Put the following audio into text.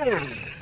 Why